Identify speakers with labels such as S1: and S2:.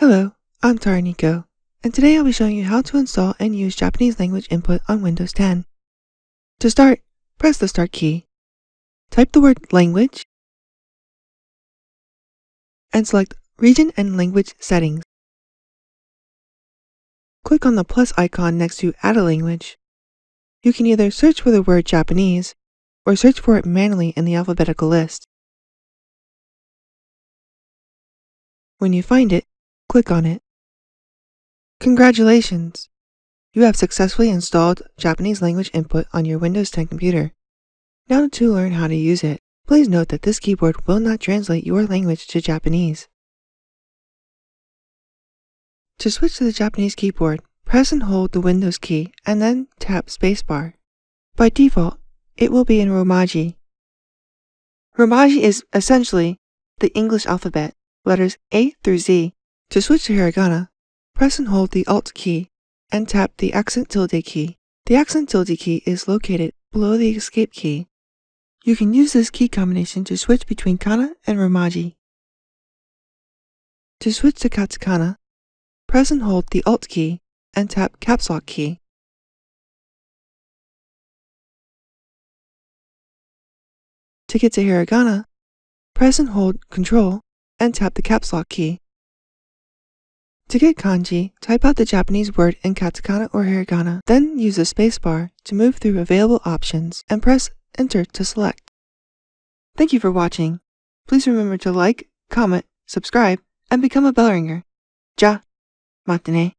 S1: Hello, I'm Tara Nico, and today I'll be showing you how to install and use Japanese language input on Windows 10. To start, press the Start key. Type the word Language and select Region and Language Settings. Click on the plus icon next to Add a Language. You can either search for the word Japanese or search for it manually in the alphabetical list. When you find it, click on it. Congratulations! You have successfully installed Japanese language input on your Windows 10 computer. Now to learn how to use it, please note that this keyboard will not translate your language to Japanese. To switch to the Japanese keyboard, press and hold the Windows key and then tap spacebar. By default, it will be in Romaji. Romaji is essentially the English alphabet, letters A through Z. To switch to hiragana, press and hold the Alt key and tap the accent tilde key. The accent tilde key is located below the escape key. You can use this key combination to switch between kana and romaji. To switch to katakana, press and hold the Alt key and tap caps lock key. To get to hiragana, press and hold Control and tap the caps lock key. To get kanji, type out the Japanese word in katakana or hiragana, then use the spacebar to move through available options and press enter to select. Thank you for watching. Please remember to like, comment, subscribe, and become a bell ringer. Ja, matane.